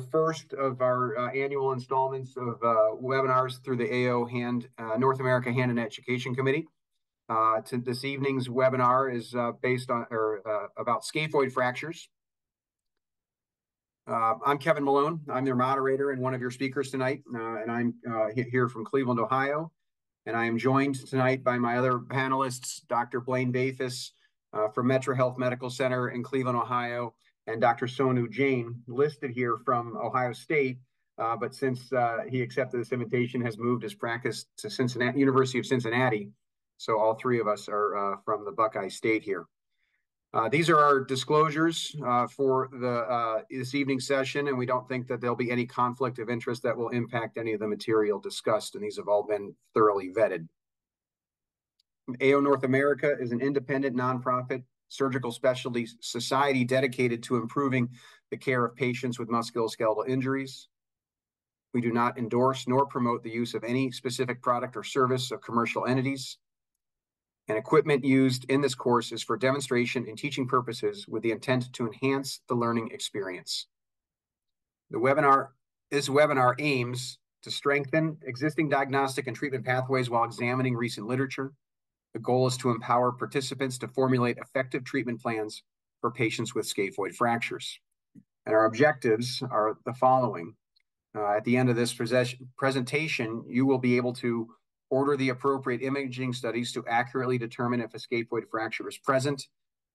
the first of our uh, annual installments of uh, webinars through the AO Hand uh, North America Hand and Education Committee. Uh, to this evening's webinar is uh, based on or about scaphoid fractures. I'm Kevin Malone. I'm your moderator and one of your speakers tonight, and I'm here from Cleveland, Ohio. And I am joined tonight by my other panelists, Dr. Blaine Bafus from Metro Health Medical Center in Cleveland, Ohio, and Dr. Sonu Jain, listed here from Ohio State, uh, but since uh, he accepted this invitation, has moved his practice to Cincinnati, University of Cincinnati. So all three of us are uh, from the Buckeye State here. Uh, these are our disclosures uh, for the uh, this evening session, and we don't think that there'll be any conflict of interest that will impact any of the material discussed, and these have all been thoroughly vetted. AO North America is an independent nonprofit surgical specialty society dedicated to improving the care of patients with musculoskeletal injuries. We do not endorse nor promote the use of any specific product or service of commercial entities. And equipment used in this course is for demonstration and teaching purposes with the intent to enhance the learning experience. The webinar, this webinar aims to strengthen existing diagnostic and treatment pathways while examining recent literature, the goal is to empower participants to formulate effective treatment plans for patients with scaphoid fractures. And our objectives are the following. Uh, at the end of this presentation, you will be able to order the appropriate imaging studies to accurately determine if a scaphoid fracture is present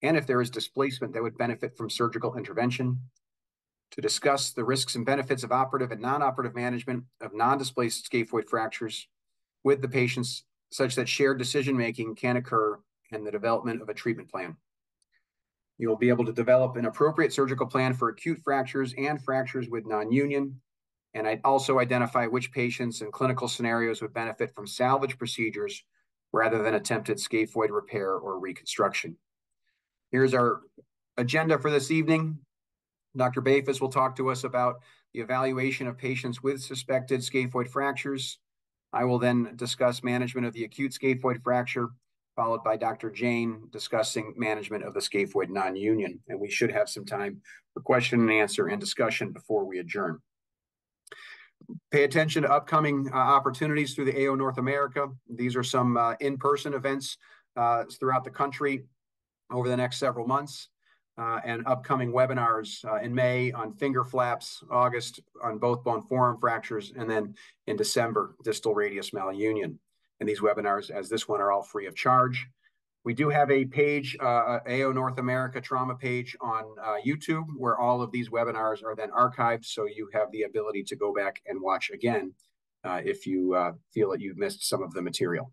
and if there is displacement that would benefit from surgical intervention, to discuss the risks and benefits of operative and non-operative management of non-displaced scaphoid fractures with the patients such that shared decision making can occur in the development of a treatment plan. You will be able to develop an appropriate surgical plan for acute fractures and fractures with non-union, and I'd also identify which patients and clinical scenarios would benefit from salvage procedures rather than attempted scaphoid repair or reconstruction. Here's our agenda for this evening. Dr. Bafus will talk to us about the evaluation of patients with suspected scaphoid fractures, I will then discuss management of the acute scaphoid fracture, followed by Dr. Jain discussing management of the scaphoid non-union. And we should have some time for question and answer and discussion before we adjourn. Pay attention to upcoming uh, opportunities through the AO North America. These are some uh, in-person events uh, throughout the country over the next several months uh, and upcoming webinars uh, in May on finger flaps, August on both bone forearm fractures, and then in December, distal radius malunion. And these webinars, as this one, are all free of charge. We do have a page, uh, AO North America trauma page on uh, YouTube, where all of these webinars are then archived, so you have the ability to go back and watch again uh, if you uh, feel that you've missed some of the material.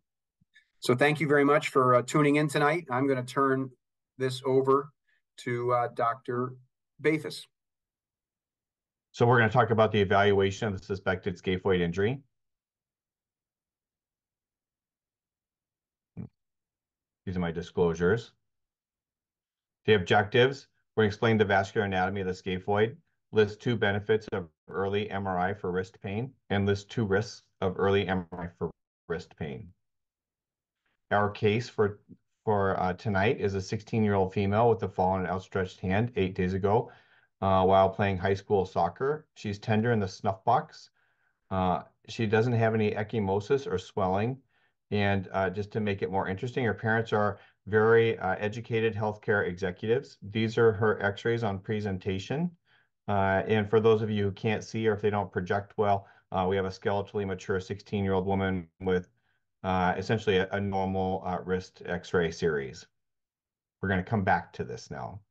So thank you very much for tuning in tonight. I'm going to turn this over to uh, Dr. Bafus. So we're going to talk about the evaluation of the suspected scaphoid injury. These are my disclosures. The objectives, we're going to explain the vascular anatomy of the scaphoid, list two benefits of early MRI for wrist pain, and list two risks of early MRI for wrist pain. Our case for for uh, tonight is a 16-year-old female with a fallen outstretched hand eight days ago uh, while playing high school soccer. She's tender in the snuff box. Uh, she doesn't have any ecchymosis or swelling. And uh, just to make it more interesting, her parents are very uh, educated healthcare executives. These are her x-rays on presentation. Uh, and for those of you who can't see or if they don't project well, we have a skeletally mature 16-year-old woman with uh, essentially a, a normal uh, wrist x-ray series. We're going to come back to this now.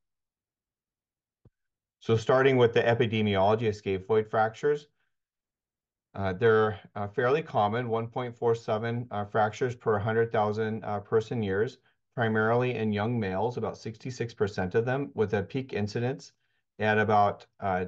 So starting with the epidemiology of scaphoid fractures, uh, they're uh, fairly common, 1.47 uh, fractures per 100,000 uh, person years, primarily in young males, about 66% of them, with a peak incidence at about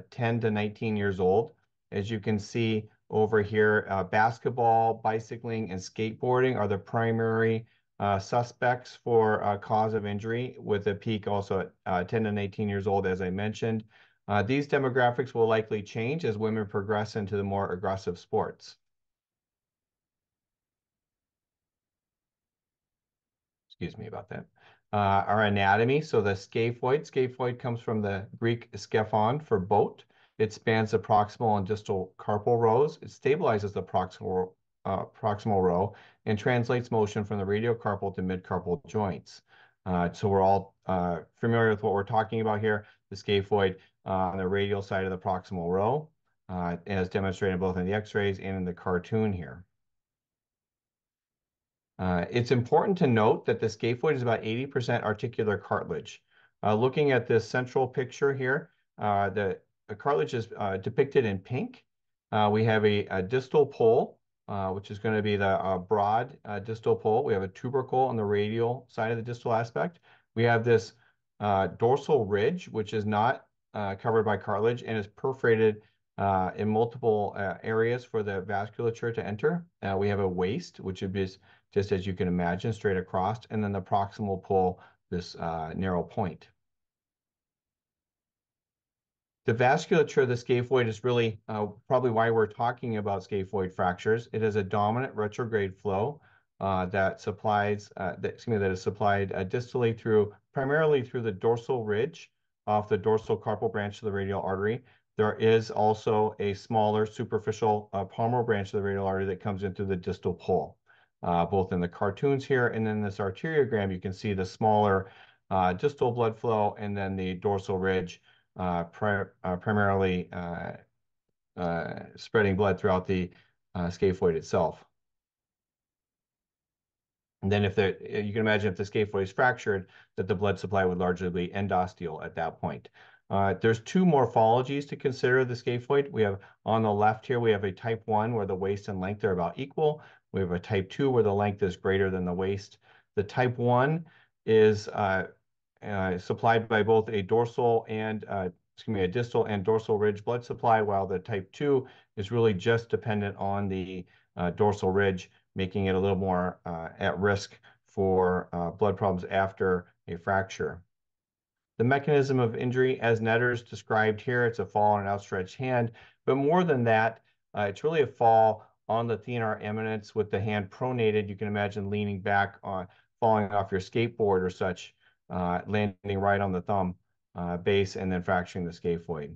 10 to 19 years old. As you can see, over here, uh, basketball, bicycling, and skateboarding are the primary uh, suspects for uh, cause of injury, with a peak also at uh, 10 and 18 years old, as I mentioned. Uh, these demographics will likely change as women progress into the more aggressive sports. Excuse me about that. Uh, our anatomy, so the scaphoid, scaphoid comes from the Greek skephon for boat. It spans the proximal and distal carpal rows. It stabilizes the proximal, uh, proximal row and translates motion from the radiocarpal to midcarpal joints. Uh, so we're all uh, familiar with what we're talking about here, the scaphoid uh, on the radial side of the proximal row, uh, as demonstrated both in the x-rays and in the cartoon here. Uh, it's important to note that the scaphoid is about 80% articular cartilage. looking at this central picture here, the the cartilage is uh, depicted in pink. Uh, we have a, a distal pole, uh, which is going to be the uh, broad uh, distal pole. We have a tubercle on the radial side of the distal aspect. We have this uh, dorsal ridge, which is not covered by cartilage and is perforated in multiple areas for the vasculature to enter. we have a waist, which would be just as you can imagine, straight across, and then the proximal pole, this narrow point. The vasculature of the scaphoid is really uh, probably why we're talking about scaphoid fractures. It has a dominant retrograde flow uh, that supplies, uh, that, excuse me, that is supplied uh, distally through, primarily through the dorsal ridge off the dorsal carpal branch of the radial artery. There is also a smaller superficial uh, palmar branch of the radial artery that comes in through the distal pole. Uh, both in the cartoons here and in this arteriogram, you can see the smaller distal blood flow and then the dorsal ridge uh, uh, primarily uh, spreading blood throughout the scaphoid itself. And then if the, you can imagine if the scaphoid is fractured, that the blood supply would largely be endosteal at that point. Uh, there's two morphologies to consider the scaphoid. We have on the left here, we have a type 1 where the waist and length are about equal. We have a type 2 where the length is greater than the waist. The type 1 is uh, uh, supplied by both a dorsal and uh, excuse me, a distal and dorsal ridge blood supply, while the type 2 is really just dependent on the uh, dorsal ridge, making it a little more uh, at risk for uh, blood problems after a fracture. The mechanism of injury, as Netter's described here, it's a fall on an outstretched hand, but more than that, uh, it's really a fall on the thenar eminence with the hand pronated. You can imagine leaning back on, falling off your skateboard or such, uh, landing right on the thumb uh, base and then fracturing the scaphoid.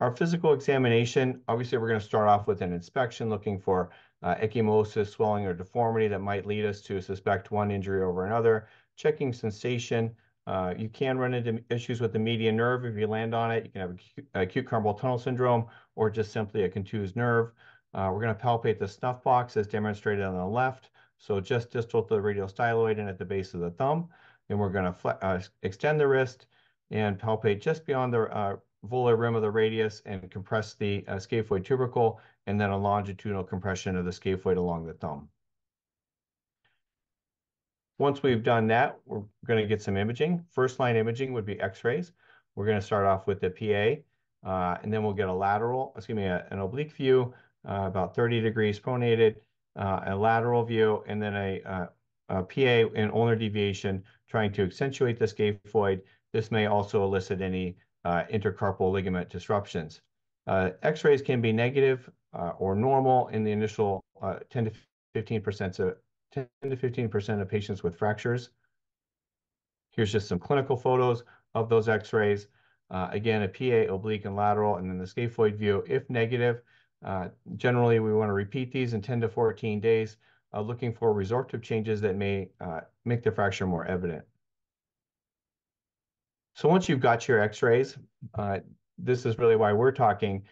Our physical examination, obviously we're going to start off with an inspection looking for uh, ecchymosis, swelling, or deformity that might lead us to suspect one injury over another. Checking sensation. Uh, you can run into issues with the median nerve if you land on it. You can have acute, acute carpal tunnel syndrome or just simply a contused nerve. Uh, we're going to palpate the snuff box as demonstrated on the left. So just distal to the radial styloid and at the base of the thumb. And we're going to uh, extend the wrist and palpate just beyond the uh, volar rim of the radius and compress the uh, scaphoid tubercle, and then a longitudinal compression of the scaphoid along the thumb. Once we've done that, we're going to get some imaging. First line imaging would be x-rays. We're going to start off with the PA, uh, and then we'll get a lateral, excuse me, a, an oblique view, uh, about 30 degrees pronated, uh, a lateral view, and then a, a PA and ulnar deviation trying to accentuate the scaphoid. This may also elicit any uh, intercarpal ligament disruptions. Uh, X-rays can be negative uh, or normal in the initial uh, 10 to 15 percent of 10 to 15 percent of patients with fractures. Here's just some clinical photos of those X-rays. Uh, again, a PA, oblique, and lateral, and then the scaphoid view. If negative, uh, generally we want to repeat these in 10 to 14 days uh, looking for resorptive changes that may uh, make the fracture more evident. So once you've got your x-rays, uh, this is really why we're talking,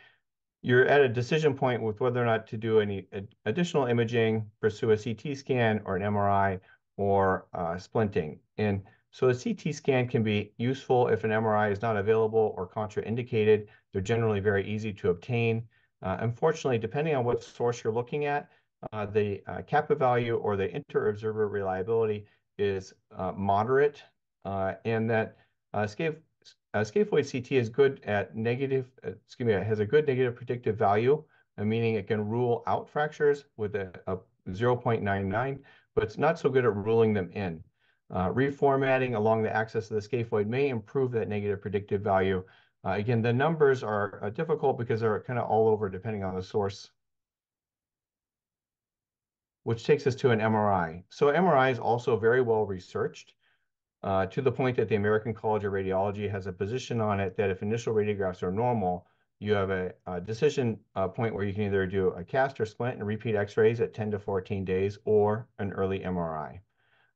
you're at a decision point with whether or not to do any ad additional imaging, pursue a CT scan or an MRI or uh, splinting. And so a CT scan can be useful if an MRI is not available or contraindicated. They're generally very easy to obtain. Uh, unfortunately, depending on what source you're looking at, uh, the uh, kappa value or the inter-observer reliability is uh, moderate, uh, and that uh, scaphoid CT is good at negative, excuse me, it has a good negative predictive value, meaning it can rule out fractures with a, a 0.99, but it's not so good at ruling them in. reformatting along the axis of the scaphoid may improve that negative predictive value. Again, the numbers are difficult because they're kind of all over depending on the source which takes us to an MRI. So MRI is also very well researched. uh, to the point that the American College of Radiology has a position on it that if initial radiographs are normal, you have a, a decision uh, point where you can either do a cast or splint and repeat x-rays at 10 to 14 days or an early MRI.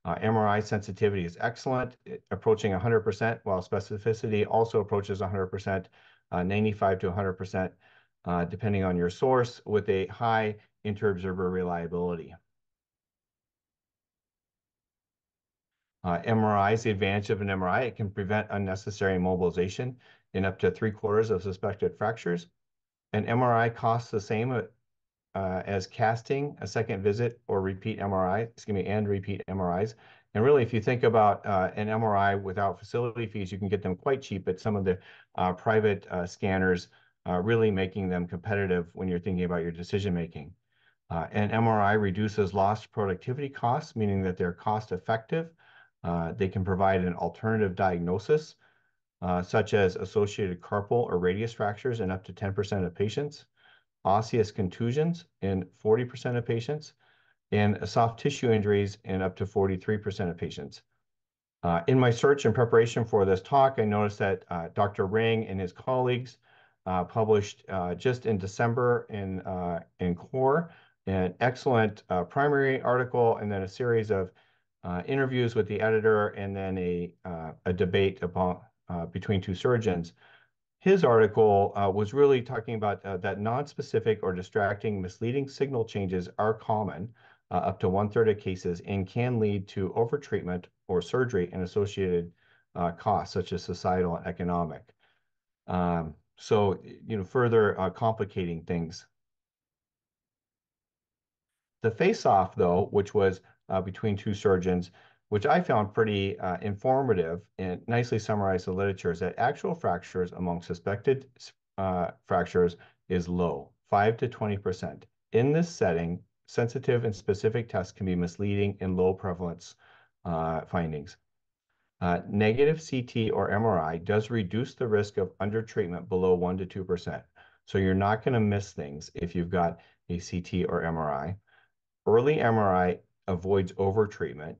Uh, MRI sensitivity is excellent, approaching 100%, while specificity also approaches 100%, uh, 95 to 100%, uh, depending on your source, with a high interobserver reliability. Uh, MRI is the advantage of an MRI. It can prevent unnecessary mobilization in up to three quarters of suspected fractures. An MRI costs the same uh, as casting, a second visit, or repeat MRI, excuse me, and repeat MRIs. And really, if you think about uh, an MRI without facility fees, you can get them quite cheap at some of the uh, private uh, scanners, uh, really making them competitive when you're thinking about your decision making. Uh, an MRI reduces lost productivity costs, meaning that they're cost effective uh, they can provide an alternative diagnosis, such as associated carpal or radius fractures in up to 10% of patients, osseous contusions in 40% of patients, and soft tissue injuries in up to 43% of patients. Uh, in my search and preparation for this talk, I noticed that uh, Dr. Ring and his colleagues uh, published uh, just in December in, in CORR an excellent primary article and then a series of uh, interviews with the editor and then a, uh, a debate uh, between two surgeons. His article uh, was really talking about uh, that non-specific or distracting misleading signal changes are common, uh, up to one third of cases, and can lead to overtreatment or surgery and associated costs, such as societal and economic. Um, so, you know, further complicating things. The face-off, though, which was uh, between two surgeons, which I found pretty uh, informative and nicely summarized the literature, is that actual fractures among suspected uh, fractures is low, 5 to 20%. In this setting, sensitive and specific tests can be misleading in low prevalence uh, findings. Uh, negative CT or MRI does reduce the risk of undertreatment below 1 to 2%. So you're not going to miss things if you've got a CT or MRI. Early MRI avoids overtreatment,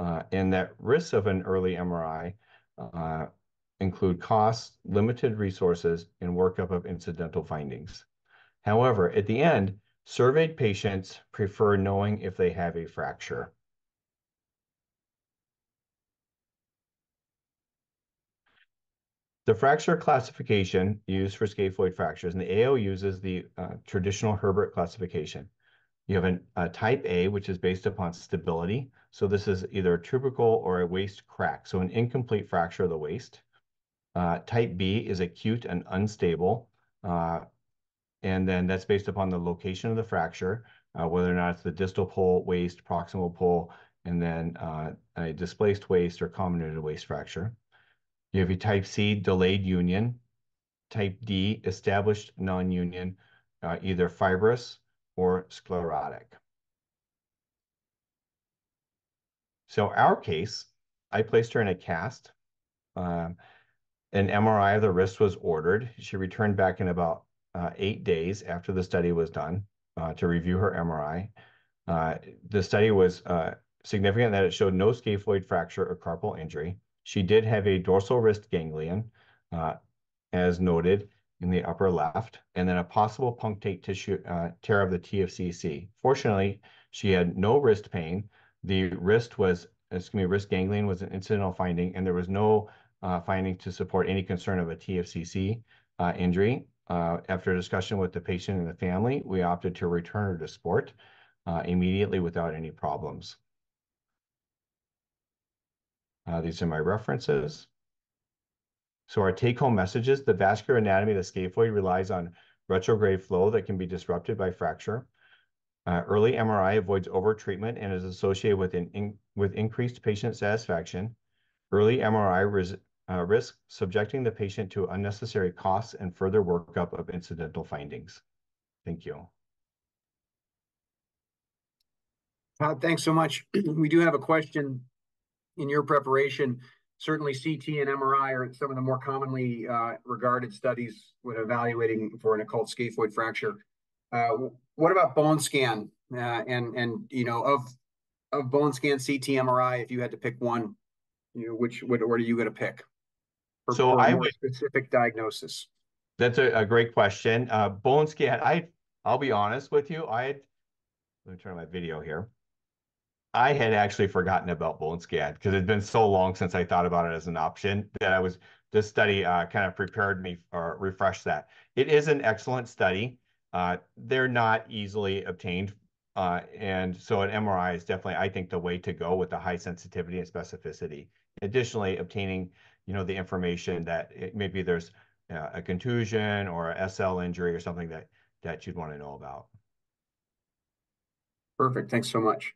uh, and that risks of an early MRI uh, include costs, limited resources, and workup of incidental findings. However, at the end, surveyed patients prefer knowing if they have a fracture. The fracture classification used for scaphoid fractures, and the AO uses the uh, traditional Herbert classification. You have an, a type A, which is based upon stability. So this is either a tubercle or a waist crack, so an incomplete fracture of the waist. Uh, type B is acute and unstable. Uh, and then that's based upon the location of the fracture, uh, whether or not it's the distal pole, waist, proximal pole, and then uh, a displaced waist or comminuted waist fracture. You have a type C, delayed union. Type D, established non-union, uh, either fibrous or sclerotic. So our case, I placed her in a cast. Um, an MRI of the wrist was ordered. She returned back in about uh, eight days after the study was done uh, to review her MRI. Uh, the study was uh, significant that it showed no scaphoid fracture or carpal injury. She did have a dorsal wrist ganglion, uh, as noted, in the upper left, and then a possible punctate tissue uh, tear of the TFCC. Fortunately, she had no wrist pain. The wrist was, excuse me, wrist ganglion was an incidental finding, and there was no uh, finding to support any concern of a TFCC uh, injury. Uh, after discussion with the patient and the family, we opted to return her to sport uh, immediately without any problems. Uh, these are my references. So our take-home messages, the vascular anatomy of the scaphoid relies on retrograde flow that can be disrupted by fracture. Uh, early MRI avoids overtreatment and is associated with, an with increased patient satisfaction. Early MRI uh, risk subjecting the patient to unnecessary costs and further workup of incidental findings. Thank you. Todd, thanks so much. we do have a question in your preparation certainly CT and MRI are some of the more commonly uh, regarded studies when evaluating for an occult scaphoid fracture. Uh, what about bone scan? Uh, and and you know of of bone scan, CT, MRI, if you had to pick one, You know, which what, what are you going to pick? For, so for I would specific diagnosis. That's a, a great question. Uh, bone scan. I I'll be honest with you. I let me turn my video here. I had actually forgotten about bone scan because it's been so long since I thought about it as an option that I was this study uh, kind of prepared me or refreshed that. It is an excellent study. Uh, they're not easily obtained. Uh, and so an MRI is definitely, I think, the way to go with the high sensitivity and specificity. Additionally, obtaining, you know, the information that it, maybe there's uh, a contusion or a SL injury or something that that you'd want to know about. Perfect. Thanks so much.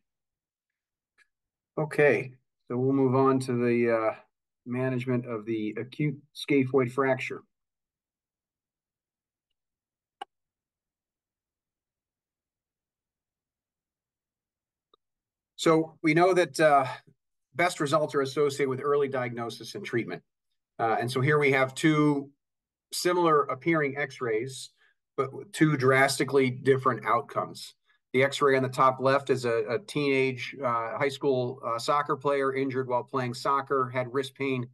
Okay, so we'll move on to the uh, management of the acute scaphoid fracture. So we know that uh, best results are associated with early diagnosis and treatment. Uh, and so here we have two similar appearing x-rays, but two drastically different outcomes. The x-ray on the top left is a, a teenage uh, high school uh, soccer player injured while playing soccer, had wrist pain,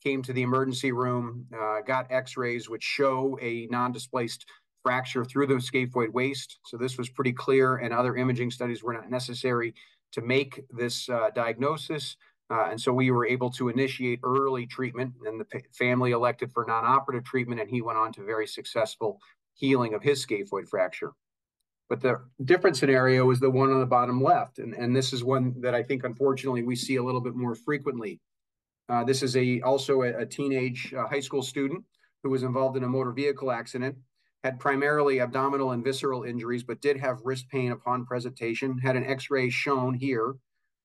came to the emergency room, uh, got x-rays which show a non-displaced fracture through the scaphoid waist. So this was pretty clear and other imaging studies were not necessary to make this uh, diagnosis. Uh, and so we were able to initiate early treatment and the family elected for non-operative treatment and he went on to very successful healing of his scaphoid fracture. But the different scenario is the one on the bottom left. And, and this is one that I think, unfortunately, we see a little bit more frequently. Uh, this is a also a, a teenage uh, high school student who was involved in a motor vehicle accident, had primarily abdominal and visceral injuries, but did have wrist pain upon presentation, had an x-ray shown here,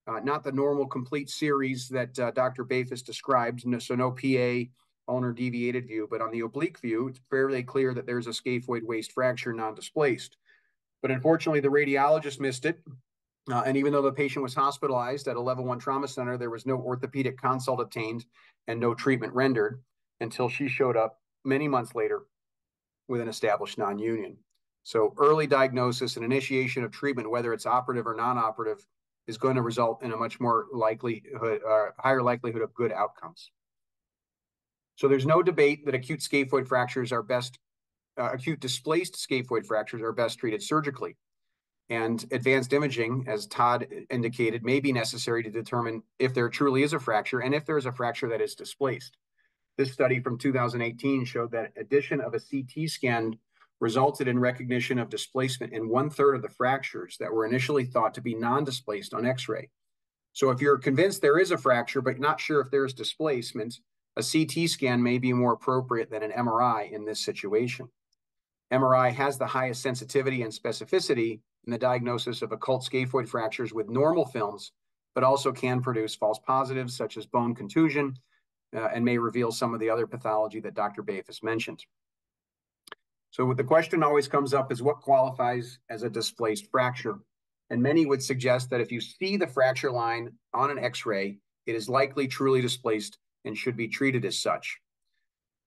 uh, not the normal complete series that uh, Dr. Bafus described, no, so no PA, ulnar deviated view, but on the oblique view, it's fairly clear that there's a scaphoid waist fracture non-displaced. But unfortunately, the radiologist missed it. Uh, and even though the patient was hospitalized at a level one trauma center, there was no orthopedic consult obtained and no treatment rendered until she showed up many months later with an established non union. So, early diagnosis and initiation of treatment, whether it's operative or non operative, is going to result in a much more likelihood, uh, higher likelihood of good outcomes. So, there's no debate that acute scaphoid fractures are best uh, acute displaced scaphoid fractures are best treated surgically. And advanced imaging, as Todd indicated, may be necessary to determine if there truly is a fracture and if there is a fracture that is displaced. This study from 2018 showed that addition of a CT scan resulted in recognition of displacement in one third of the fractures that were initially thought to be non-displaced on X-ray. So if you're convinced there is a fracture, but not sure if there's displacement, a CT scan may be more appropriate than an MRI in this situation. MRI has the highest sensitivity and specificity in the diagnosis of occult scaphoid fractures with normal films, but also can produce false positives such as bone contusion uh, and may reveal some of the other pathology that Dr. Bafus mentioned. So the question always comes up is what qualifies as a displaced fracture? And many would suggest that if you see the fracture line on an x-ray, it is likely truly displaced and should be treated as such.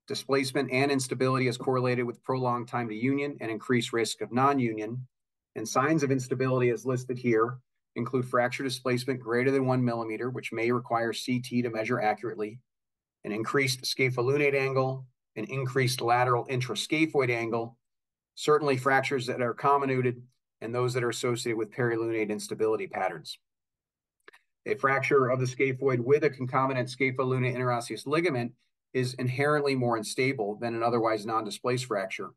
Displacement and instability is correlated with prolonged time to union and increased risk of non-union. And signs of instability as listed here include fracture displacement greater than one millimeter, which may require CT to measure accurately, an increased scapholunate angle, an increased lateral intrascaphoid angle, certainly fractures that are comminuted, and those that are associated with perilunate instability patterns. A fracture of the scaphoid with a concomitant scapholunate interosseous ligament is inherently more unstable than an otherwise non-displaced fracture.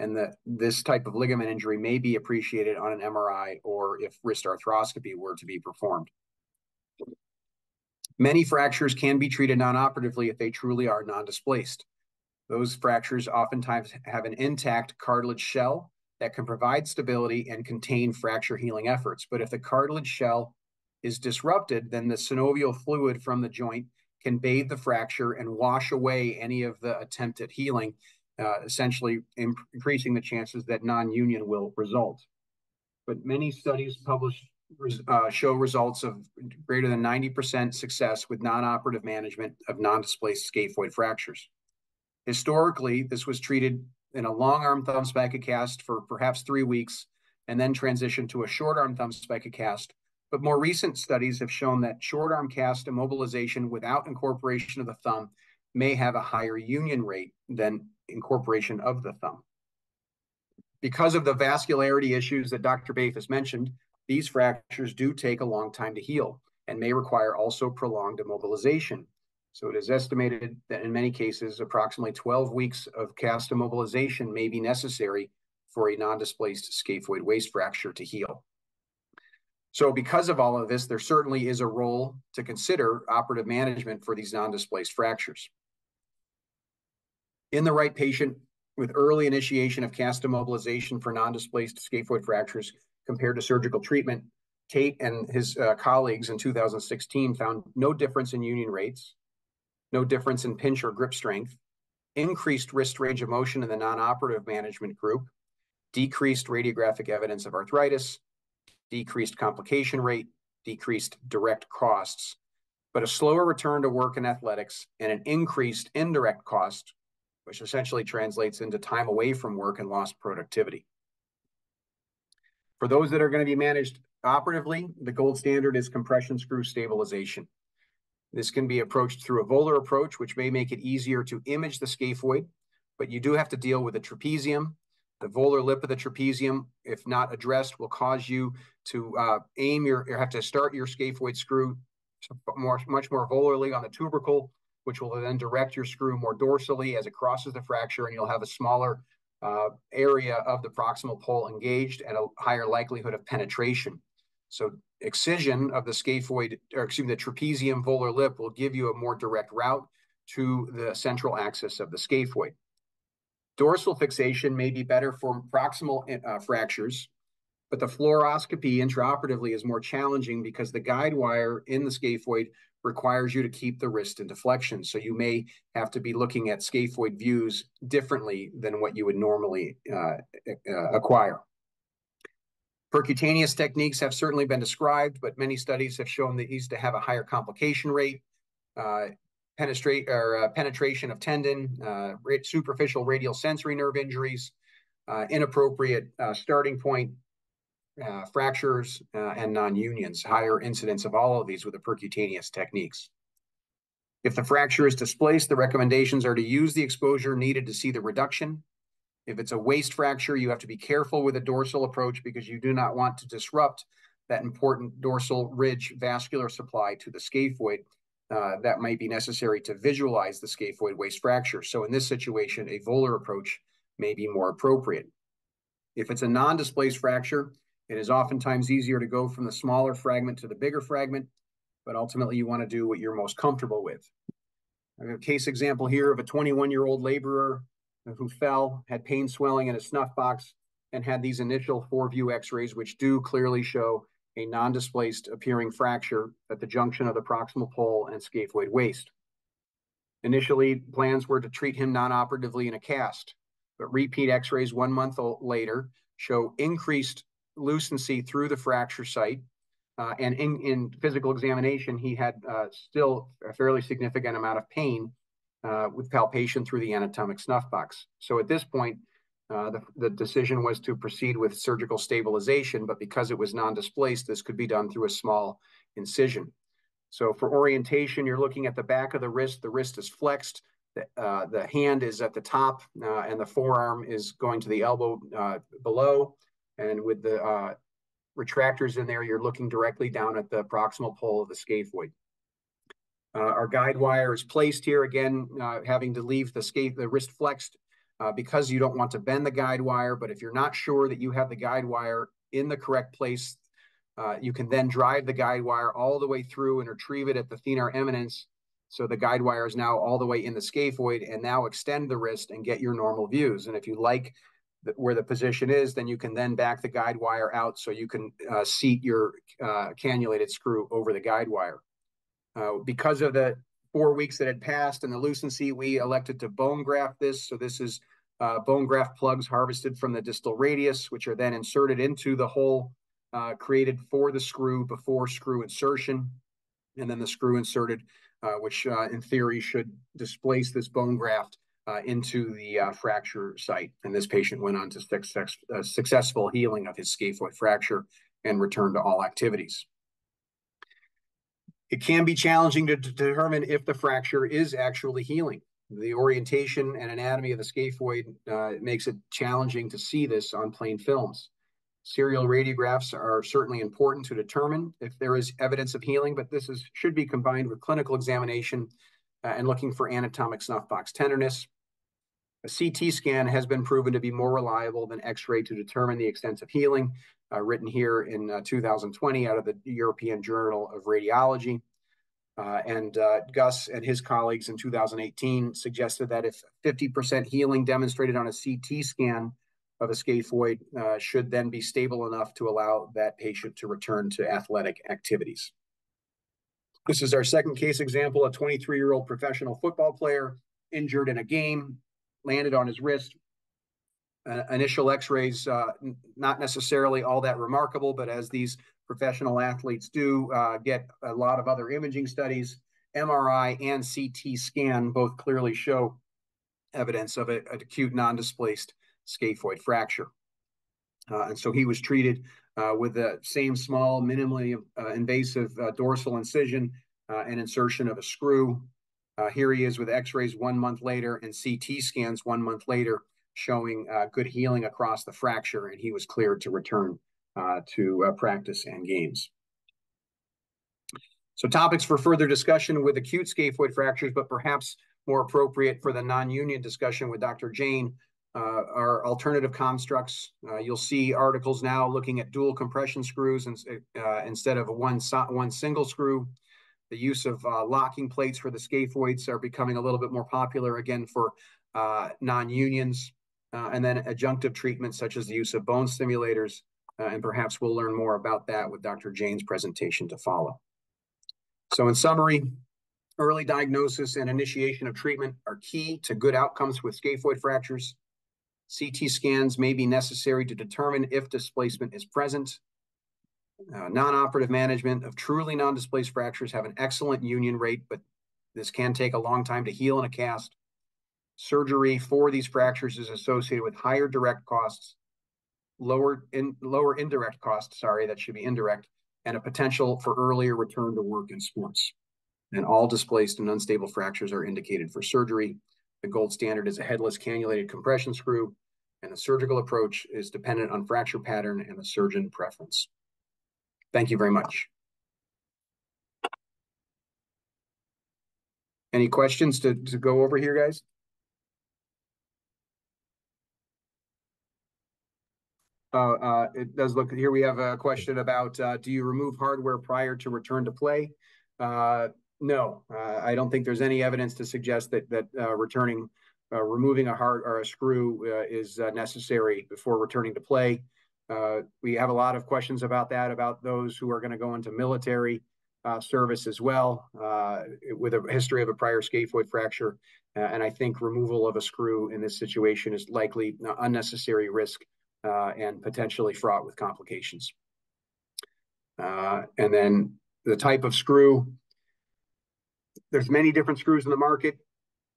And that this type of ligament injury may be appreciated on an MRI or if wrist arthroscopy were to be performed. Many fractures can be treated non-operatively if they truly are non-displaced. Those fractures oftentimes have an intact cartilage shell that can provide stability and contain fracture healing efforts. But if the cartilage shell is disrupted, then the synovial fluid from the joint can bathe the fracture and wash away any of the attempt at healing, uh, essentially imp- increasing the chances that non-union will result. But many studies published uh, show results of greater than 90% success with non-operative management of non-displaced scaphoid fractures. Historically, this was treated in a long arm thumb spica cast for perhaps three weeks and then transitioned to a short arm thumb spica cast but more recent studies have shown that short arm cast immobilization without incorporation of the thumb may have a higher union rate than incorporation of the thumb. Because of the vascularity issues that Dr. Bafus mentioned, these fractures do take a long time to heal and may require also prolonged immobilization. So it is estimated that in many cases, approximately 12 weeks of cast immobilization may be necessary for a non-displaced scaphoid waist fracture to heal. So because of all of this, there certainly is a role to consider operative management for these non-displaced fractures. In the right patient with early initiation of cast immobilization for non-displaced scaphoid fractures compared to surgical treatment, Tate and his uh, colleagues in 2016 found no difference in union rates, no difference in pinch or grip strength, increased wrist range of motion in the non-operative management group, decreased radiographic evidence of arthritis, decreased complication rate, decreased direct costs, but a slower return to work in athletics and an increased indirect cost, which essentially translates into time away from work and lost productivity. For those that are going to be managed operatively, the gold standard is compression screw stabilization. This can be approached through a volar approach, which may make it easier to image the scaphoid, but you do have to deal with the trapezium. The volar lip of the trapezium, if not addressed, will cause you to uh, aim your, or have to start your scaphoid screw more, much more volarly on the tubercle, which will then direct your screw more dorsally as it crosses the fracture, and you'll have a smaller uh, area of the proximal pole engaged and a higher likelihood of penetration. So excision of the scaphoid, or excuse me, the trapezium volar lip will give you a more direct route to the central axis of the scaphoid. Dorsal fixation may be better for proximal uh, fractures, but the fluoroscopy intraoperatively is more challenging because the guide wire in the scaphoid requires you to keep the wrist in deflection. So you may have to be looking at scaphoid views differently than what you would normally uh, uh, acquire. Percutaneous techniques have certainly been described, but many studies have shown that these to have a higher complication rate, uh, penetrate or uh, penetration of tendon, uh, superficial radial sensory nerve injuries, uh, inappropriate uh, starting point uh, fractures, and non-unions. Higher incidence of all of these with the percutaneous techniques. If the fracture is displaced, the recommendations are to use the exposure needed to see the reduction if it's a waist fracture, you have to be careful with a dorsal approach because you do not want to disrupt that important dorsal ridge vascular supply to the scaphoid uh, that might be necessary to visualize the scaphoid waist fracture. So in this situation, a volar approach may be more appropriate. If it's a non-displaced fracture, it is oftentimes easier to go from the smaller fragment to the bigger fragment, but ultimately you want to do what you're most comfortable with. I have a case example here of a 21-year-old laborer who fell, had pain swelling in a snuff box, and had these initial four view x-rays, which do clearly show a non-displaced appearing fracture at the junction of the proximal pole and scaphoid waist. Initially, plans were to treat him non-operatively in a cast, but repeat x-rays one month later show increased lucency through the fracture site. Uh, and in, in, physical examination, he had uh, still a fairly significant amount of pain uh, with palpation through the anatomic snuff box. So at this point, uh, the, the, decision was to proceed with surgical stabilization, but because it was non-displaced, this could be done through a small incision. So for orientation, you're looking at the back of the wrist. The wrist is flexed. The, uh, the hand is at the top, uh, and the forearm is going to the elbow uh, below. And with the uh, retractors in there, you're looking directly down at the proximal pole of the scaphoid. Uh, our guide wire is placed here again, uh, having to leave the the wrist flexed uh, because you don't want to bend the guide wire. But if you're not sure that you have the guide wire in the correct place, uh, you can then drive the guide wire all the way through and retrieve it at the thenar eminence. So the guide wire is now all the way in the scaphoid and now extend the wrist and get your normal views. And if you like the, where the position is, then you can then back the guide wire out so you can uh, seat your uh, cannulated screw over the guide wire. Uh, because of the four weeks that had passed and the lucency, we elected to bone graft this. So this is uh, bone graft plugs harvested from the distal radius, which are then inserted into the hole uh, created for the screw before screw insertion. And then the screw inserted, uh, which uh, in theory should displace this bone graft uh, into the fracture site. And this patient went on to success, successful healing of his scaphoid fracture and returned to all activities. It can be challenging to, to determine if the fracture is actually healing. The orientation and anatomy of the scaphoid uh, makes it challenging to see this on plain films. Serial radiographs are certainly important to determine if there is evidence of healing, but this is, should be combined with clinical examination uh, and looking for anatomic snuffbox tenderness. A CT scan has been proven to be more reliable than X-ray to determine the extent of healing, uh, written here in uh, 2020 out of the European Journal of Radiology. Uh, and uh, Gus and his colleagues in 2018 suggested that if 50% healing demonstrated on a CT scan of a scaphoid uh, should then be stable enough to allow that patient to return to athletic activities. This is our second case example, a 23-year-old professional football player injured in a game, landed on his wrist. Uh, initial x-rays, uh, not necessarily all that remarkable, but as these professional athletes do uh, get a lot of other imaging studies. MRI and CT scan both clearly show evidence of an acute non-displaced scaphoid fracture. Uh, and so he was treated uh, with the same small, minimally uh, invasive dorsal incision and insertion of a screw. here he is with x-rays one month later and CT scans one month later showing good healing across the fracture, and he was cleared to return uh, to uh, practice and games. So topics for further discussion with acute scaphoid fractures, but perhaps more appropriate for the non-union discussion with Dr. Jain uh, are alternative constructs. Uh, you'll see articles now looking at dual compression screws in, uh, instead of one, one single screw. The use of uh, locking plates for the scaphoids are becoming a little bit more popular again for non-unions. And then adjunctive treatments such as the use of bone stimulators uh, and perhaps we'll learn more about that with Dr. Jain's presentation to follow. So in summary, early diagnosis and initiation of treatment are key to good outcomes with scaphoid fractures. CT scans may be necessary to determine if displacement is present. Uh, non-operative management of truly non-displaced fractures have an excellent union rate, but this can take a long time to heal in a cast. Surgery for these fractures is associated with higher direct costs lower in lower indirect costs, sorry, that should be indirect, and a potential for earlier return to work in sports. And all displaced and unstable fractures are indicated for surgery. The gold standard is a headless cannulated compression screw, and the surgical approach is dependent on fracture pattern and the surgeon preference. Thank you very much. Any questions to, to go over here, guys? Uh, uh, it does look here. We have a question about uh, do you remove hardware prior to return to play? Uh, no, uh, I don't think there's any evidence to suggest that that uh, returning, removing a hard or a screw is necessary before returning to play. we have a lot of questions about that, about those who are going to go into military service as well, with a history of a prior scaphoid fracture. and I think removal of a screw in this situation is likely unnecessary risk uh, and potentially fraught with complications. Uh, and then the type of screw, there's many different screws in the market.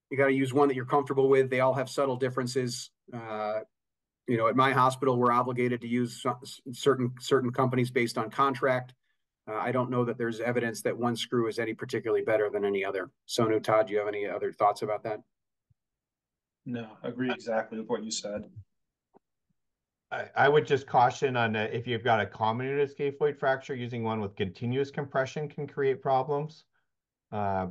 You got to use one that you're comfortable with. They all have subtle differences. Uh, you know, at my hospital, we're obligated to use certain certain companies based on contract. Uh, I don't know that there's evidence that one screw is any particularly better than any other. Sonu, Todd, do you have any other thoughts about that? No, I agree exactly with what you said. I, would just caution on uh, if you've got a comminuted scaphoid fracture, using one with continuous compression can create problems. Uh,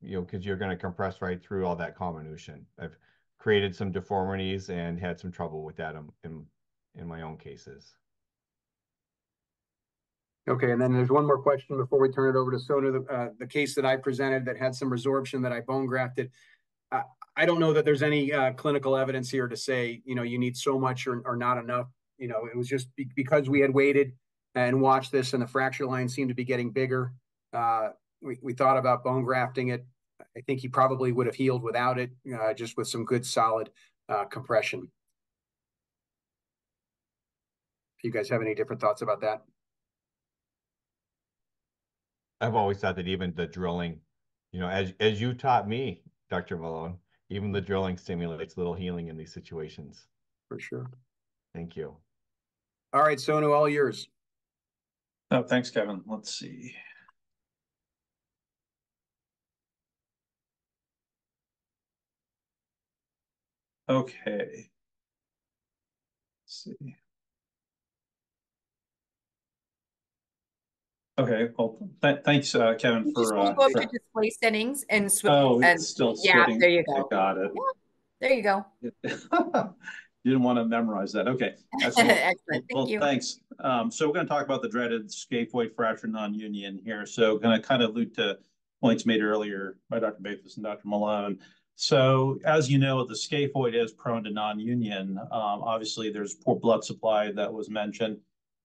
you know, because you're going to compress right through all that comminution. I've created some deformities and had some trouble with that in, in, in my own cases. Okay, and then there's one more question before we turn it over to Sonu. The, uh, the case that I presented that had some resorption that I bone grafted. Uh, I don't know that there's any uh, clinical evidence here to say, you know, you need so much or, or not enough. You know, it was just be- because we had waited and watched this and the fracture line seemed to be getting bigger. Uh, we, we thought about bone grafting it. I think he probably would have healed without it, uh, just with some good solid uh, compression. If you guys have any different thoughts about that? I've always thought that even the drilling, you know, as as you taught me, Dr. Malone, even the drilling stimulates little healing in these situations. For sure. Thank you. All right, Sonu, all yours. Oh, thanks, Kevin. Let's see. Okay. Let's see. Okay, well, th thanks, uh, Kevin, You just for, want uh, go up for- to display settings and switch. oh, and it's still yeah, there you I go. Got it. There you go. You didn't want to memorize that. Okay. excellent. Excellent. Well, Thank you. thanks. Um, so we're going to talk about the dreaded scaphoid fracture non-union here. So going to kind of allude to points made earlier by Dr. Bafus and Dr. Malone. So as you know, the scaphoid is prone to non-union. Um, obviously, there's poor blood supply that was mentioned.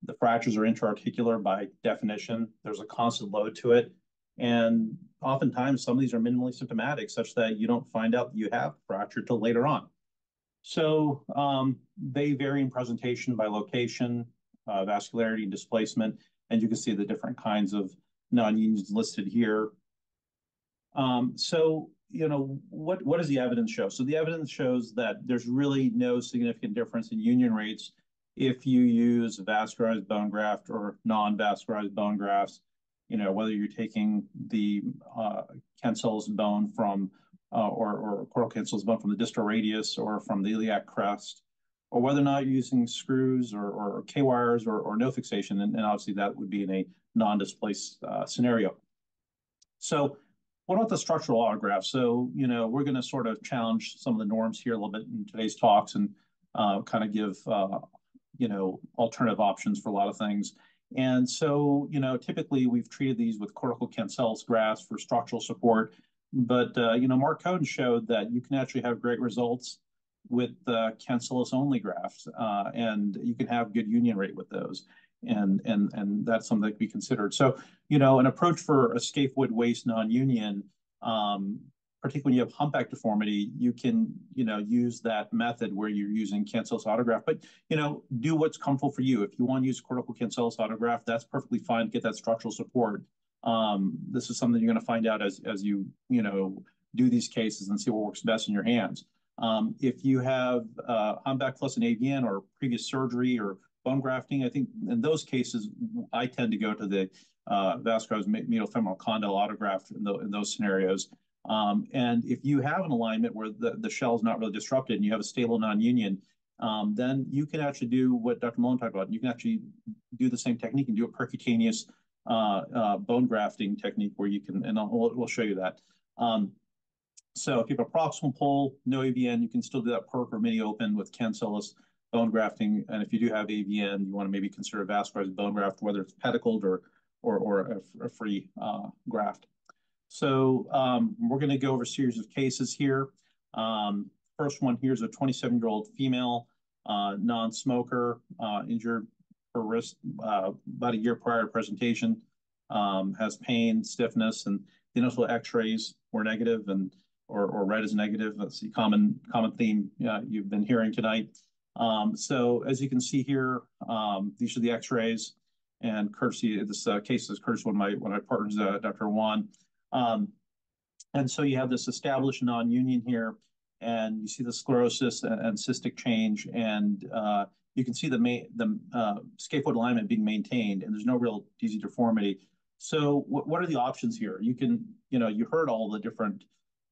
The fractures are intra-articular by definition. There's a constant load to it. And oftentimes, some of these are minimally symptomatic, such that you don't find out you have fracture till later on. So um, they vary in presentation by location, uh, vascularity, and displacement, and you can see the different kinds of non-unions listed here. Um, so, you know, what, what does the evidence show? So the evidence shows that there's really no significant difference in union rates if you use vascularized bone graft or non-vascularized bone grafts, you know, whether you're taking the uh, cancellous bone from uh, or, or coral cancellous bone from the distal radius or from the iliac crest, or whether or not you're using screws or, or K-wires or, or no fixation, and, and obviously that would be in a non-displaced uh, scenario. So what about the structural autograft? So, you know, we're going to sort of challenge some of the norms here a little bit in today's talks and uh, kind of give, uh, you know, alternative options for a lot of things. And so, you know, typically we've treated these with cortical cancellous grafts for structural support. But, uh, you know, Mark Cohen showed that you can actually have great results with uh, cancellous only grafts, uh, and you can have good union rate with those. And, and, and that's something that can be considered. So, you know, an approach for a scaphoid waist non-union, um, particularly when you have humpback deformity, you can, you know, use that method where you're using cancellous autograft, but, you know, do what's comfortable for you. If you want to use cortical cancellous autograft, that's perfectly fine. Get that structural support. Um, this is something you're going to find out as, as you, you know, do these cases and see what works best in your hands. Um, if you have uh, humpback plus an AVN or previous surgery or bone grafting, I think in those cases, I tend to go to the uh, vascularized medial femoral condyle autograft in, the, in those scenarios. Um, and if you have an alignment where the, the shell is not really disrupted and you have a stable non-union, um, then you can actually do what Dr. Mullen talked about. You can actually do the same technique and do a percutaneous uh, uh, bone grafting technique where you can, and I'll, we'll show you that. Um, so if you have a proximal pole, no AVN, you can still do that perc or mini open with cancellous bone grafting. And if you do have AVN, you want to maybe consider vascularized bone graft, whether it's pedicled or or, or a, a free uh, graft. So um, we're going to go over a series of cases here. Um, first one here is a 27-year-old female uh, non-smoker uh, injured her wrist uh, about a year prior to presentation, um, has pain, stiffness, and the initial x-rays were negative and or, or red is negative. That's the common common theme uh, you've been hearing tonight. Um, so as you can see here, um, these are the x-rays and courtesy this uh, case is courtesy one of my one of my partners, uh, Dr. Juan. Um, and so you have this established non-union here, and you see the sclerosis and, and cystic change, and uh, you can see the main the uh, scaphoid alignment being maintained, and there's no real DISI deformity. So what, what are the options here? You can, you know, you heard all the different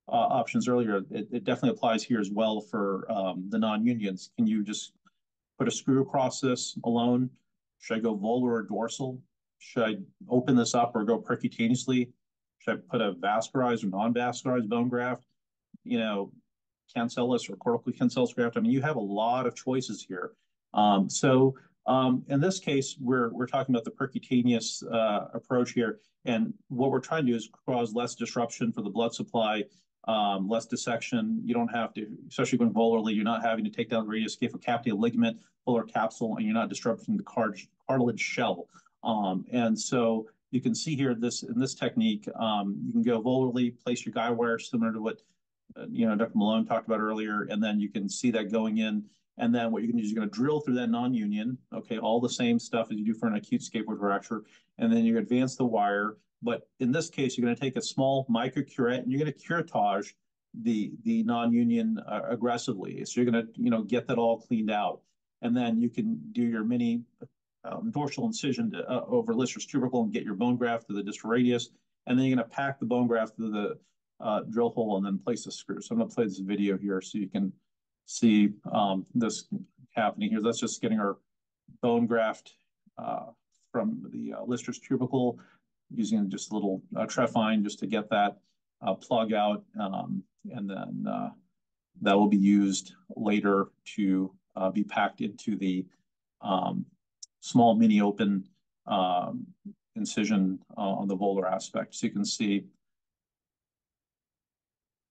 uh, options earlier. It, it, definitely applies here as well for um, the non-unions. Can you just put a screw across this alone? Should I go volar or dorsal? Should I open this up or go percutaneously? Should I put a vascularized or non-vascularized bone graft? You know, cancellous or cortical cancellous graft. I mean, you have a lot of choices here. Um, so um, in this case, we're we're talking about the percutaneous uh, approach here, and what we're trying to do is cause less disruption for the blood supply, um, less dissection. You don't have to, especially when volarly, you're not having to take down the radioscaphocapitate ligament, volar capsule, and you're not disrupting the cart cartilage shell. Um, and so you can see here this in this technique, um, you can go volarly, place your guide wire similar to what uh, you know Dr. Malone talked about earlier, and then you can see that going in and then what you're going to do is you're going to drill through that non-union, okay, all the same stuff as you do for an acute scaphoid fracture. And then you advance the wire. But in this case, you're going to take a small micro curette and you're going to curettage the, the non-union uh, aggressively. So you're going to, you know, get that all cleaned out. And then you can do your mini um, dorsal incision to, uh, over Lister's tubercle and get your bone graft to the distal radius. And then you're going to pack the bone graft to the uh, drill hole and then place the screw. So I'm going to play this video here so you can see um, this happening here. That's just getting our bone graft uh, from the uh, Lister's tubercle using just a little uh, trephine just to get that uh, plug out. Um, and then that will be used later to be packed into the um, small mini open um, incision uh, on the volar aspect. So you can see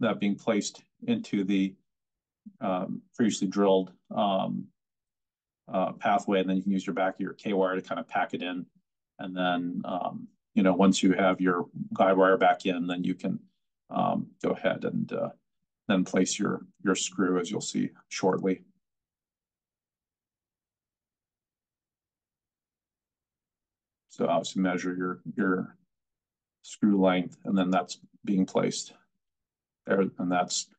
that being placed into the um, previously drilled um, uh, pathway, and then you can use your back of your K-wire to kind of pack it in. And then, um, you know, once you have your guide wire back in, then you can um, go ahead and uh, then place your, your screw, as you'll see shortly. So obviously measure your, your screw length, and then that's being placed there, and that's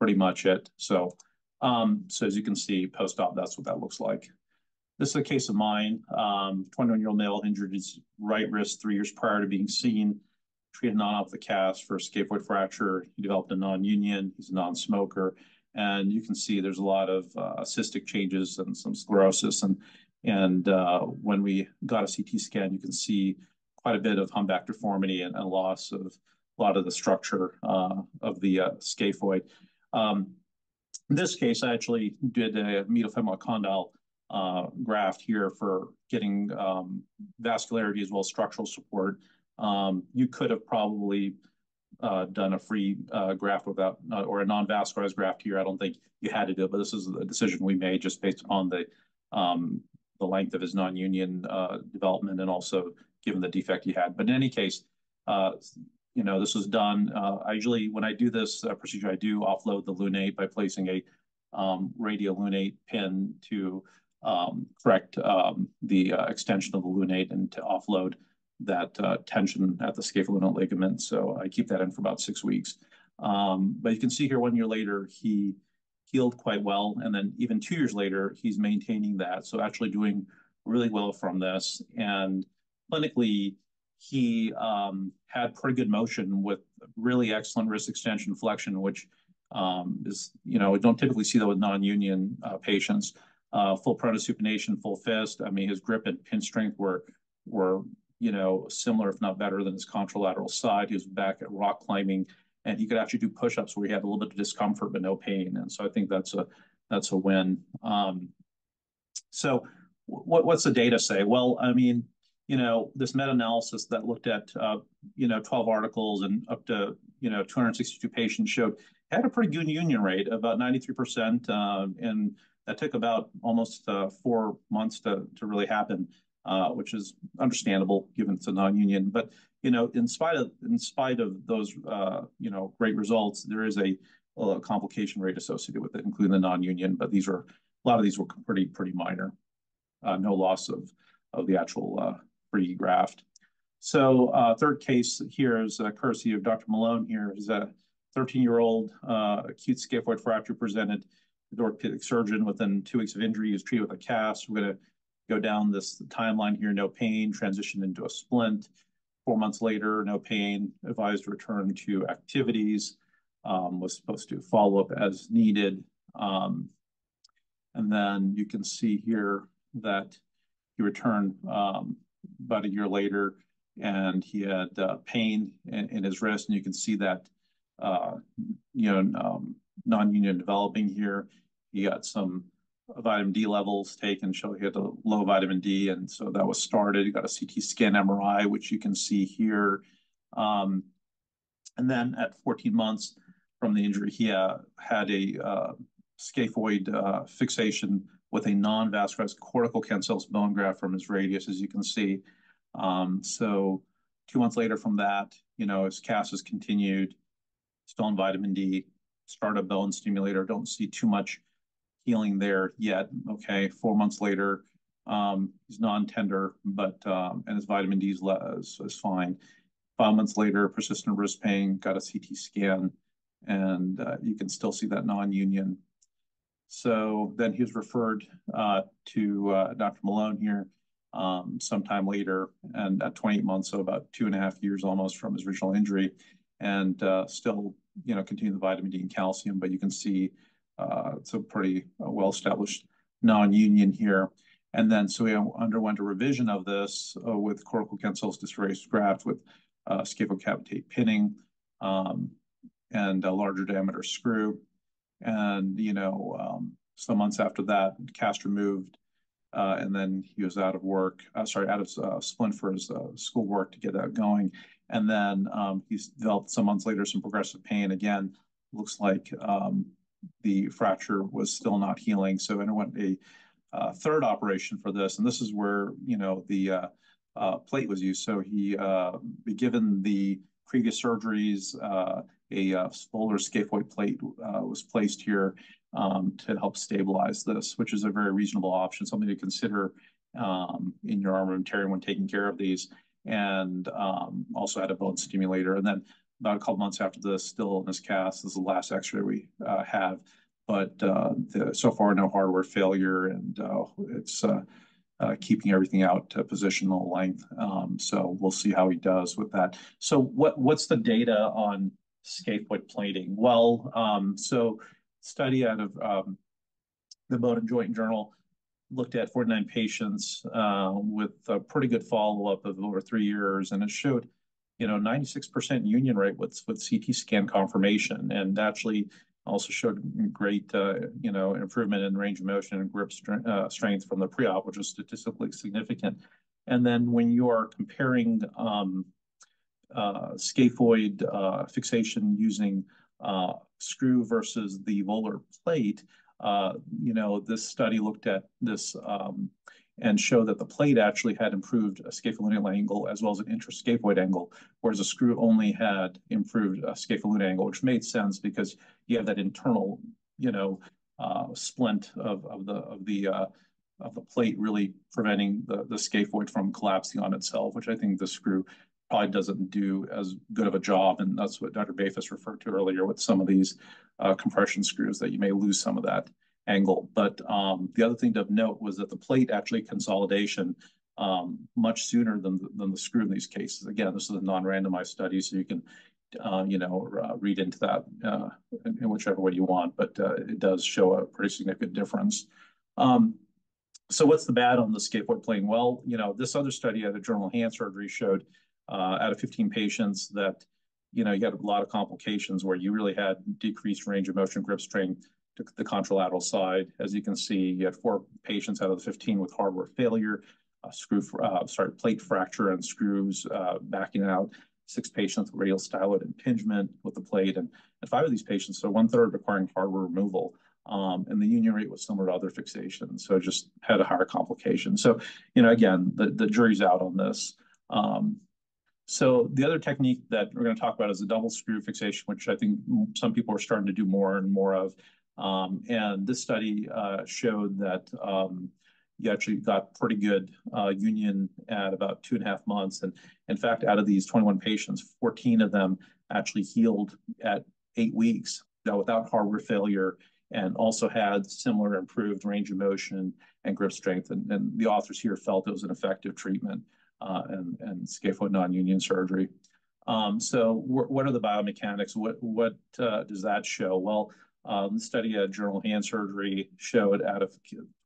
pretty much it. So, um, so as you can see, post-op, that's what that looks like. This is a case of mine. 21-year-old um, male injured his right wrist three years prior to being seen, treated non off the cast for a scaphoid fracture. He developed a non-union. He's a non-smoker, and you can see there's a lot of uh, cystic changes and some sclerosis. And and uh, when we got a CT scan, you can see quite a bit of humpback deformity and, and loss of a lot of the structure uh, of the uh, scaphoid. Um, in this case, I actually did a medial condyle uh, graft here for getting um, vascularity as well as structural support. Um, you could have probably uh, done a free uh, graft without uh, or a non-vascularized graft here. I don't think you had to do it, but this is a decision we made just based upon the um, the length of his non-union uh, development and also given the defect he had. But in any case, uh, you know, this was done. Uh, I usually, when I do this uh, procedure, I do offload the lunate by placing a um, radial lunate pin to um, correct um, the uh, extension of the lunate and to offload that tension at the scapholunate ligament. So I keep that in for about six weeks. Um, but you can see here one year later, he healed quite well. And then even two years later, he's maintaining that. So actually doing really well from this. And clinically, he um, had pretty good motion with really excellent wrist extension flexion, which um, is, you know, we don't typically see that with non-union uh, patients. Uh, full pronosupination, full fist. I mean, his grip and pin strength were, were, you know, similar, if not better than his contralateral side. He was back at rock climbing and he could actually do push-ups where he had a little bit of discomfort but no pain. And so I think that's a, that's a win. Um, so what, what's the data say? Well, I mean, you know, this meta-analysis that looked at, uh, you know, 12 articles and up to, you know, 262 patients showed had a pretty good union rate, about 93%. Uh, and that took about almost uh, four months to, to really happen, uh, which is understandable given it's a non-union. But, you know, in spite of, in spite of those, uh, you know, great results, there is a, a complication rate associated with it, including the non-union, but these are, a lot of these were pretty, pretty minor. Uh, no loss of, of the actual free graft. So uh, third case here is courtesy of Dr. Malone here is a 13-year-old uh, acute scaphoid fracture presented the orthopedic surgeon within two weeks of injury. Was treated with a cast. We're going to go down this timeline here, no pain, transitioned into a splint. Four months later, no pain, advised return to activities, um, was supposed to follow up as needed. Um, and then you can see here that he returned um, about a year later, and he had uh, pain in, in, his wrist, and you can see that, uh, you know, um, non-union developing here. He got some vitamin D levels taken, show he had a low vitamin D, and so that was started. He got a CT scan MRI, which you can see here. Um, and then at 14 months from the injury, he uh, had a uh, scaphoid uh, fixation with a non-vascularized cortical cancellous bone graft from his radius, as you can see. Um, so two months later from that, you know, his cast has continued, still on vitamin D, start a bone stimulator. Don't see too much healing there yet. Okay, four months later, um, he's non-tender, but um, and his vitamin D is, is, is fine. Five months later, persistent wrist pain, got a CT scan, and uh, you can still see that non-union so then he was referred uh, to uh, Dr. Malone here um, sometime later, and at 28 months, so about two and a half years almost from his original injury, and uh, still, you know, continue the vitamin D and calcium. But you can see uh, it's a pretty uh, well-established non-union here. And then, so we underwent a revision of this uh, with coracoid cancellous raised graft with uh, pinning um, and a larger diameter screw. And, you know, um, some months after that, cast removed, uh, and then he was out of work, uh, sorry, out of uh, splint for his uh, school work to get that going. And then um, he's developed some months later some progressive pain. Again, looks like um, the fracture was still not healing. So underwent a uh, third operation for this. And this is where, you know, the uh, uh, plate was used. So he, uh, given the previous surgeries, uh, a uh, volar scaphoid plate uh, was placed here um, to help stabilize this, which is a very reasonable option, something to consider um, in your armamentarium when taking care of these. And um, also had a bone stimulator. And then about a couple months after this, still in this cast, this is the last x-ray we uh, have. But uh, the, so far, no hardware failure, and uh, it's uh, uh, keeping everything out to positional length. Um, so we'll see how he does with that. So what what's the data on scaphoid plating? Well, um, so study out of um, the Bone and Joint Journal looked at 49 patients with a pretty good follow-up of over three years, and it showed, you know, 96% union rate with with CT scan confirmation, and actually also showed great, uh, you know, improvement in range of motion and grip strength, uh, strength from the pre-op, which was statistically significant. And then when you are comparing um, uh, scaphoid uh, fixation using uh, screw versus the volar plate, uh, you know, this study looked at this um, and show that the plate actually had improved a scapholunate angle as well as an intrascaphoid angle, whereas the screw only had improved a scapholunate angle, which made sense because you have that internal, you know, uh, splint of, of the of the uh, of the plate really preventing the, the scaphoid from collapsing on itself, which I think the screw probably doesn't do as good of a job. And that's what Dr. Bafus referred to earlier with some of these uh, compression screws that you may lose some of that angle. But um, the other thing to note was that the plate actually consolidation um, much sooner than the, than the screw in these cases. Again, this is a non-randomized study, so you can, uh, you know, uh, read into that uh, in, in, whichever way you want, but uh, it does show a pretty significant difference. Um, so what's the bad on the scaphoid plane? Well, you know, this other study out of Journal Hand Surgery showed uh, out of 15 patients that, you know, you had a lot of complications where you really had decreased range of motion grip strength the contralateral side. As you can see, you had four patients out of the 15 with hardware failure, screw, uh, sorry, plate fracture and screws uh, backing out, six patients with radial styloid impingement with the plate, and, five of these patients, so one third requiring hardware removal. Um, and the union rate was similar to other fixations, so just had a higher complication. So, you know, again, the, the jury's out on this. Um, so the other technique that we're going to talk about is the double screw fixation, which I think some people are starting to do more and more of. Um, and this study uh, showed that um, you actually got pretty good uh, union at about two and a half months. And in fact, out of these 21 patients, 14 of them actually healed at eight weeks without hardware failure and also had similar improved range of motion and grip strength. And, the authors here felt it was an effective treatment uh, and, and scaphoid non-union surgery. Um, so what are the biomechanics? What, what does that show? Well, um, the study at Journal Hand Surgery showed out of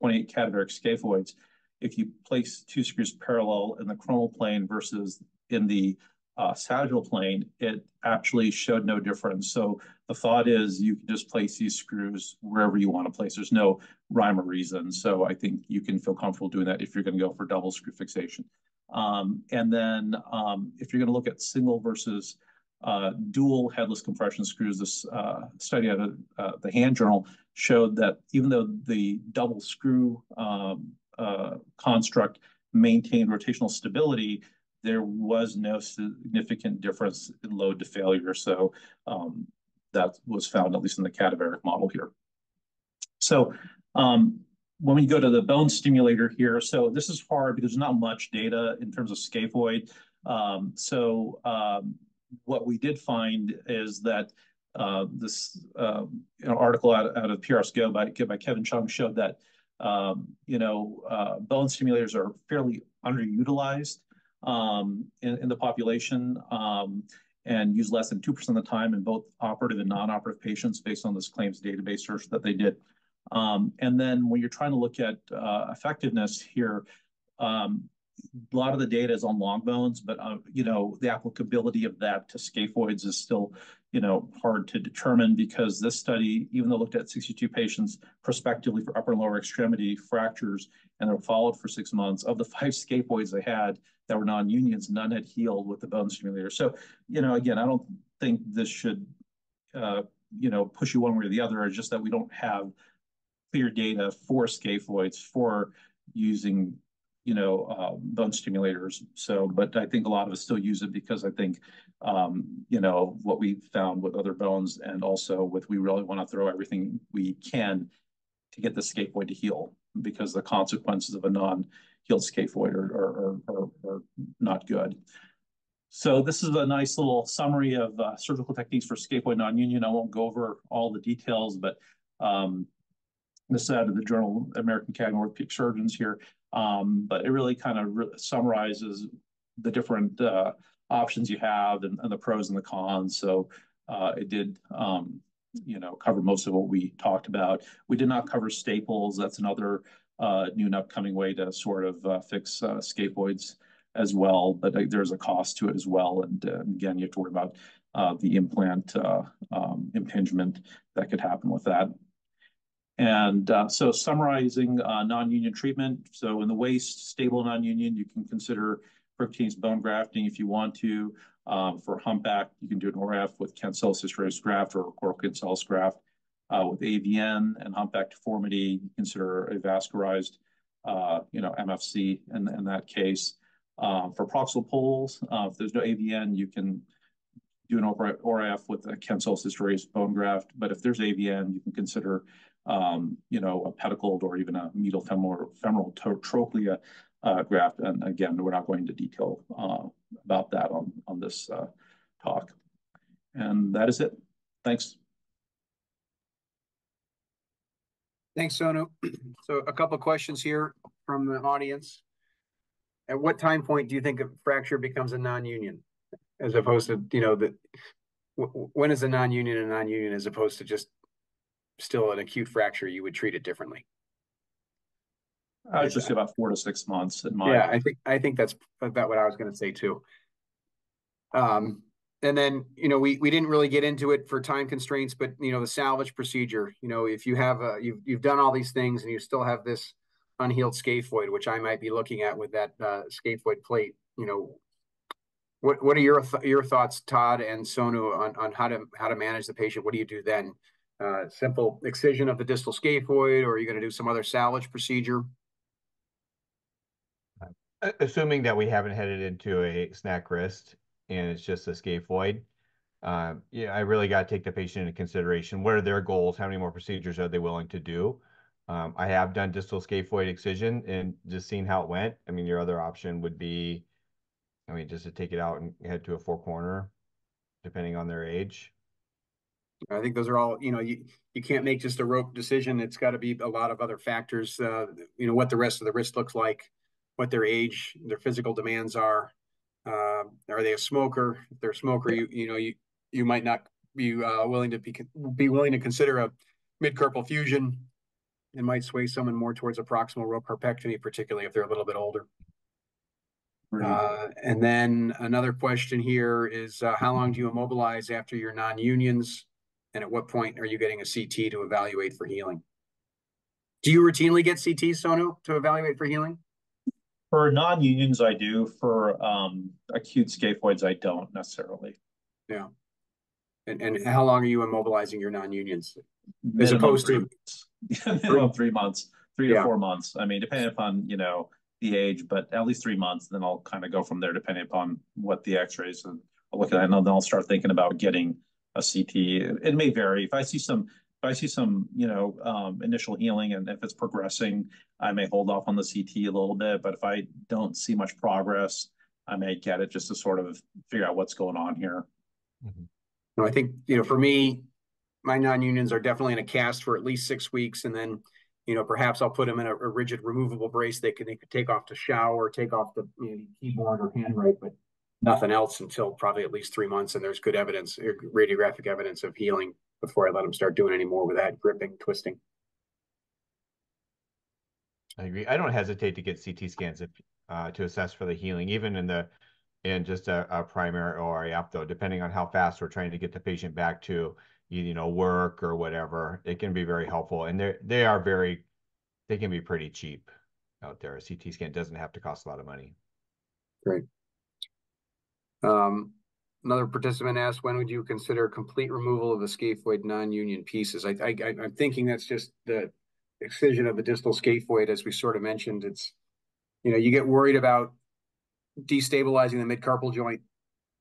28 cadaveric scaphoids, if you place two screws parallel in the coronal plane versus in the uh, sagittal plane, it actually showed no difference. So the thought is you can just place these screws wherever you want to place. There's no rhyme or reason. So I think you can feel comfortable doing that if you're going to go for double screw fixation. Um, and then um, if you're going to look at single versus uh, dual headless compression screws, this uh, study out of uh, the Hand Journal showed that even though the double screw um, uh, construct maintained rotational stability, there was no significant difference in load to failure. So um, that was found at least in the cadaveric model here. So um, when we go to the bone stimulator here, so this is hard because there's not much data in terms of scaphoid. Um, so um, what we did find is that uh, this uh, you know, article out, out of PRS Go by, by Kevin Chung showed that um, you know uh, bone stimulators are fairly underutilized um, in, in, the population. Um, and used less than 2% of the time in both operative and non-operative patients based on this claims database search that they did. Um, and then when you're trying to look at uh, effectiveness here, um, a lot of the data is on long bones, but uh, you know the applicability of that to scaphoids is still you know hard to determine because this study, even though looked at 62 patients prospectively for upper and lower extremity fractures and they were followed for six months, of the five scaphoids they had that were non-unions, none had healed with the bone stimulator. So you know again, I don't think this should uh, you know push you one way or the other. It's just that we don't have clear data for scaphoids for using you know, uh, bone stimulators. So, but I think a lot of us still use it because I think, um, you know, what we found with other bones and also with we really want to throw everything we can to get the scaphoid to heal because the consequences of a non-healed scaphoid are, are, are, are, not good. So this is a nice little summary of uh, surgical techniques for scaphoid non-union. I won't go over all the details, but um, this is out of the Journal American Academy of Orthopedic Surgeons here. Um, but it really kind of re summarizes the different uh, options you have and, and, the pros and the cons. So uh, it did, um, you know, cover most of what we talked about. We did not cover staples. That's another uh, new and upcoming way to sort of uh, fix uh, scaphoids as well, but uh, there's a cost to it as well. And again, you have to worry about the implant um, impingement that could happen with that. And uh, so summarizing uh, non-union treatment. So in the waist, stable non-union, you can consider percutaneous bone grafting if you want to. Um, for humpback, you can do an ORIF with cancellous hysteresis graft or coracoid cancellous graft. Uh, with AVN and humpback deformity, consider a vascularized, uh, you know, MFC in, in that case. Um, for proximal poles, uh, if there's no AVN, you can do an ORIF with a cancellous hysteresis bone graft. But if there's AVN, you can consider um, you know, a pedicled or even a medial femoral, femoral trochlea uh, graft. And again, we're not going into detail uh, about that on, on this uh, talk. And that is it. Thanks. Thanks, Sonu. So a couple questions here from the audience. At what time point do you think a fracture becomes a non-union? As opposed to, you know, that when is a non-union a non-union as opposed to just still an acute fracture, you would treat it differently. I would just say about four to six months in my. Yeah, I think I think that's about what I was going to say too. Um, and then you know we we didn't really get into it for time constraints, but you know the salvage procedure. You know if you have a you've you've done all these things and you still have this unhealed scaphoid, which I might be looking at with that uh, scaphoid plate. You know, what what are your th your thoughts, Todd and Sonu, on on how to how to manage the patient? What do you do then? Uh, simple excision of the distal scaphoid, or are you going to do some other salvage procedure? Assuming that we haven't headed into a SNAC wrist and it's just a scaphoid, uh, yeah, I really got to take the patient into consideration. What are their goals? How many more procedures are they willing to do? Um, I have done distal scaphoid excision and just seeing how it went. I mean, your other option would be, I mean, just to take it out and head to a four corner, depending on their age. I think those are all, you know, you, you can't make just a rope decision. It's got to be a lot of other factors, uh, you know, what the rest of the wrist looks like, what their age, their physical demands are. Uh, are they a smoker? If they're a smoker, you, you know, you, you might not be uh, willing to be, be willing to consider a mid-carpal fusion. It might sway someone more towards a proximal row carpectomy, particularly if they're a little bit older. Uh, and then another question here is uh, how long do you immobilize after your non-unions? And at what point are you getting a CT to evaluate for healing? Do you routinely get CT, Sonu, to evaluate for healing? For non-unions, I do. For um, acute scaphoids, I don't necessarily. Yeah. And, and how long are you immobilizing your non-unions? As opposed to minimum three months, three to four months. I mean, depending upon, you know, the age, but at least three months, then I'll kind of go from there depending upon what the x-rays and I'll look at. And then I'll start thinking about getting a CT. It may vary. If I see some, if I see some, you know, um, initial healing, and if it's progressing, I may hold off on the CT a little bit. But if I don't see much progress, I may get it just to sort of figure out what's going on here. Mm-hmm. No, I think you know, for me, my non-unions are definitely in a cast for at least six weeks, and then you know, perhaps I'll put them in a, a rigid removable brace they can, they could take off to shower, take off the you know, keyboard or handwrite, but nothing else until probably at least three months, and there's good evidence, uh, radiographic evidence of healing before I let them start doing any more with that gripping, twisting. I agree. I don't hesitate to get CT scans if, uh, to assess for the healing, even in the, in just a, a primary ORI app though, depending on how fast we're trying to get the patient back to, you, know, work or whatever, it can be very helpful. And they're, they are very, they can be pretty cheap out there. A CT scan doesn't have to cost a lot of money. Um, another participant asked, when would you consider complete removal of the scaphoid non-union pieces? I, I, I'm thinking that's just the excision of the distal scaphoid, as we sort of mentioned, it's, you know, you get worried about destabilizing the mid-carpal joint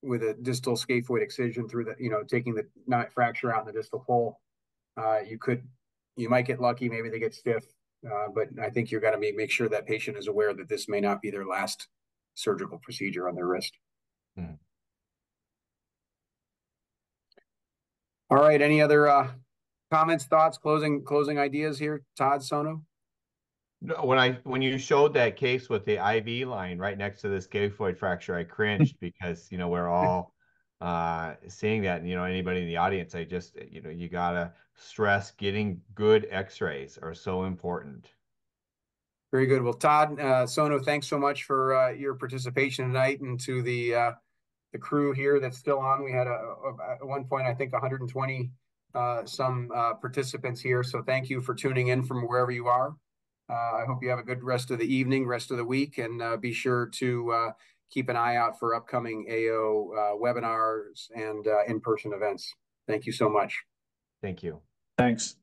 with a distal scaphoid excision through the, you know, taking the not fracture out in the distal pole. Uh, you could, you might get lucky, maybe they get stiff, uh, but I think you gotta make, make sure that patient is aware that this may not be their last surgical procedure on their wrist. Mhm. All right, any other uh comments, thoughts, closing, closing ideas here? Todd, Sonu? No, when I, when you showed that case with the IV line right next to the scaphoid fracture, I cringed because, you know, we're all uh seeing that, and you know, anybody in the audience, I just, you know, you gotta stress getting good x-rays are so important. Very good. Well, Todd, uh, Sonu, thanks so much for uh your participation tonight and to the uh the crew here that's still on. We had a, a- at one point, I think hundred and twenty uh some uh participants here, so thank you for tuning in from wherever you are. Uh, I hope you have a good rest of the evening, rest of the week, and uh be sure to uh keep an eye out for upcoming AO uh webinars and uh in-person events. Thank you so much. Thank you. Thanks.